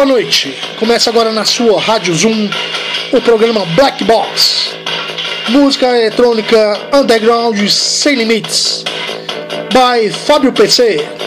Boa noite. Começa agora na sua Rádio Zoom o programa Black Box. Música eletrônica underground sem limites. By Fábio PC.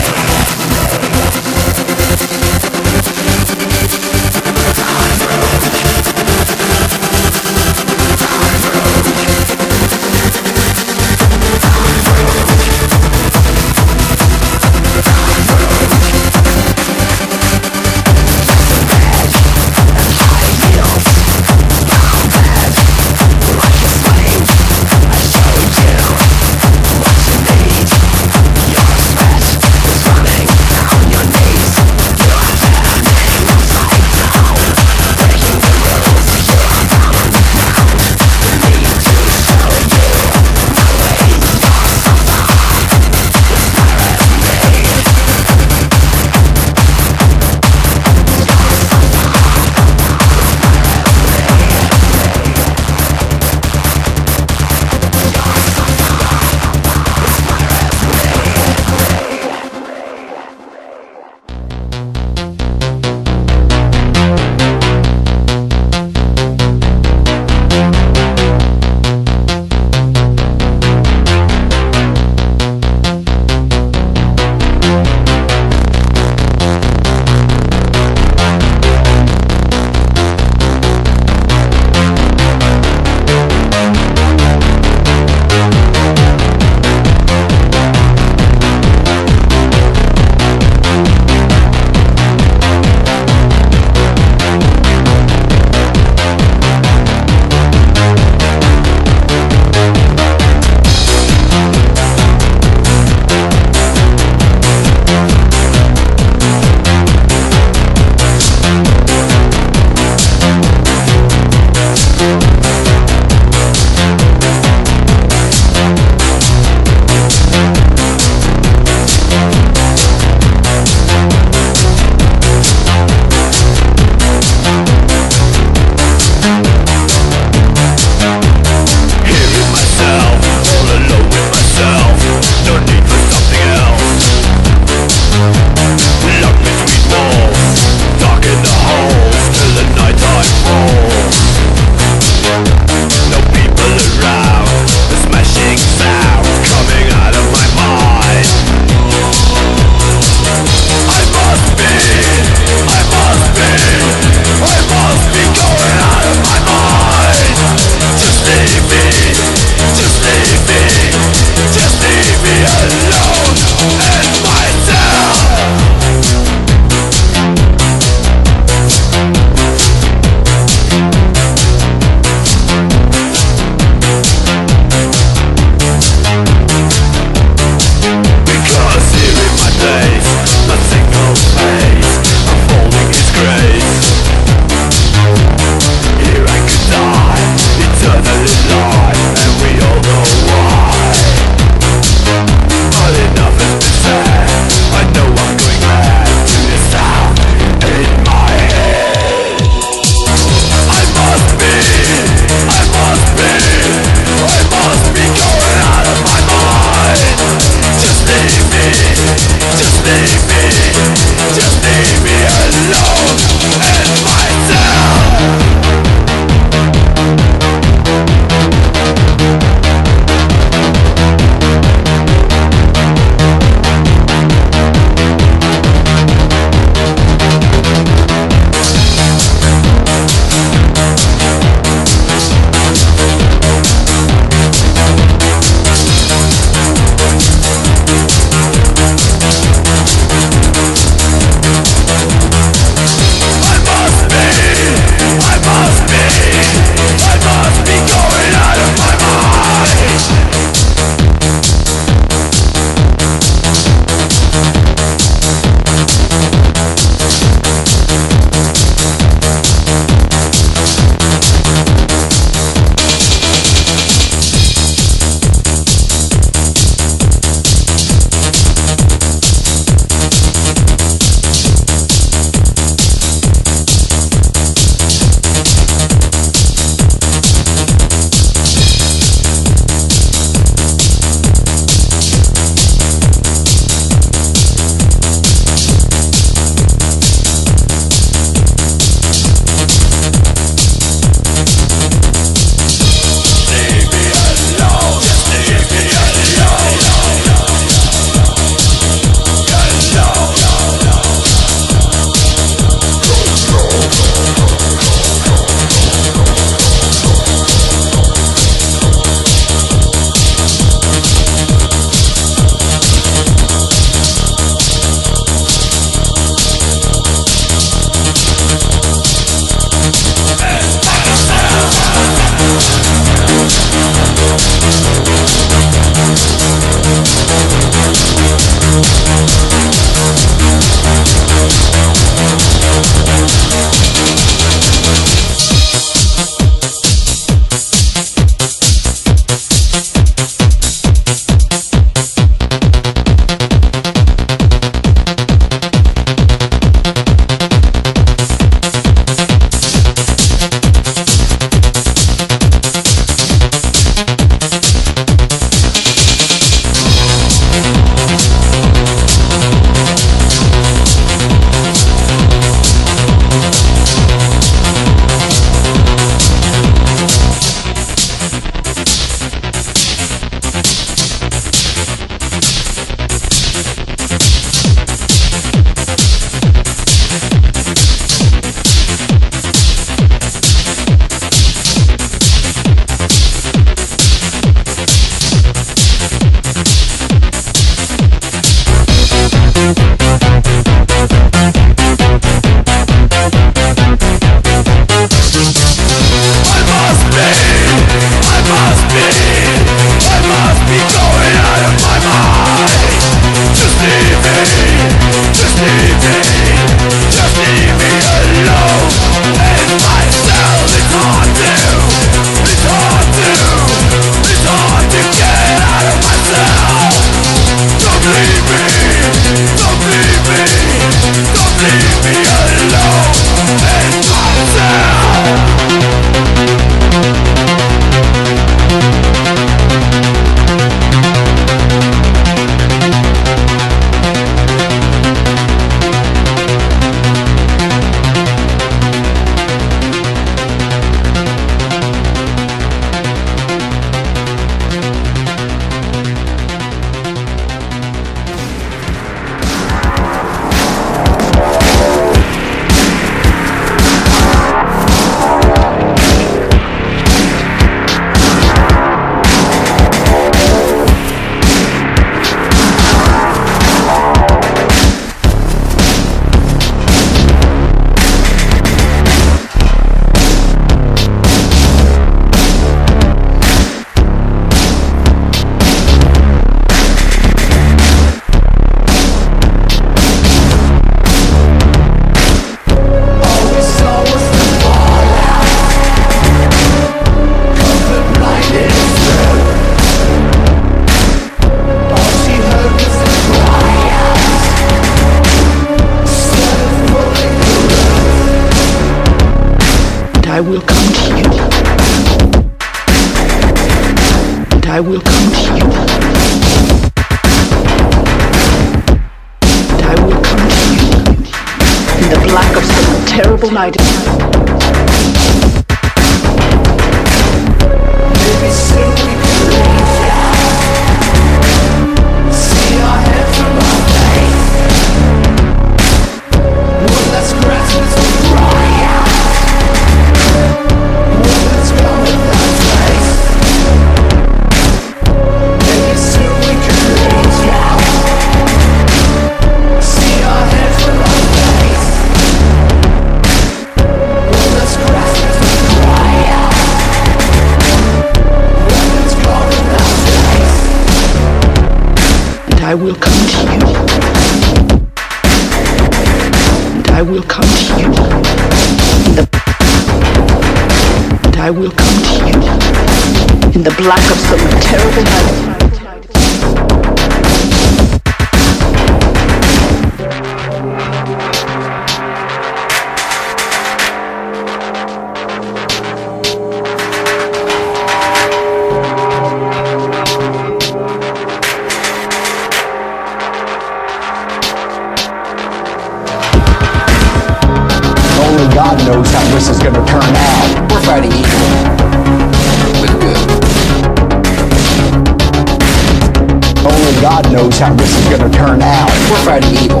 Knows how this is gonna turn out. We're fighting evil.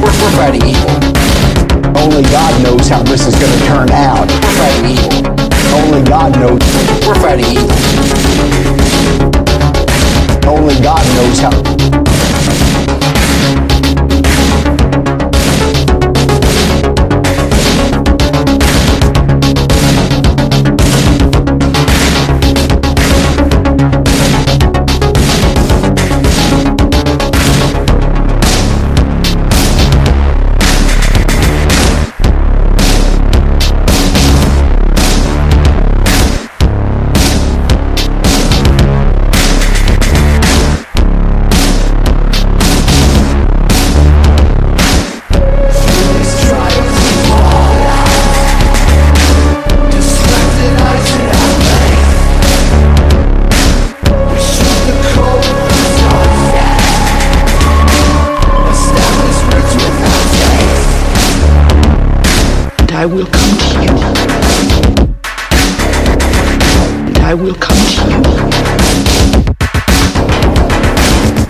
We're, we're fighting evil. Only God knows how this is gonna turn out. We're fighting evil. Only God knows. We're fighting evil. Only God knows how. I will come to you.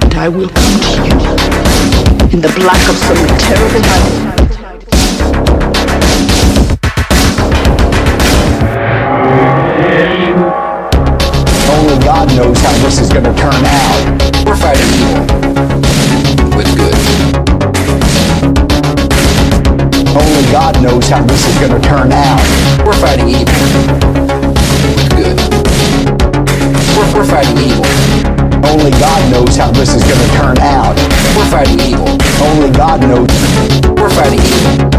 And I will come to you. In the black of some terrible night. Only God knows how this is gonna turn out. We're fighting evil with good. Only God knows how this is gonna turn out. We're fighting evil with good. We're, we're fighting evil. Only God knows how this is gonna turn out. We're fighting evil. Only God knows. We're fighting evil.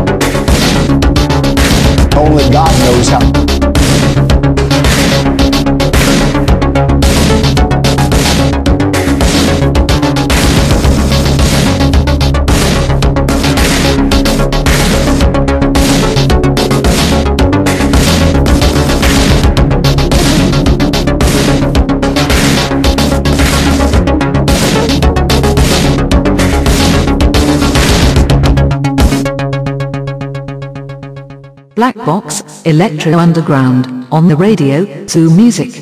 Only God knows how. Electro Underground, on the radio, Zoo Music.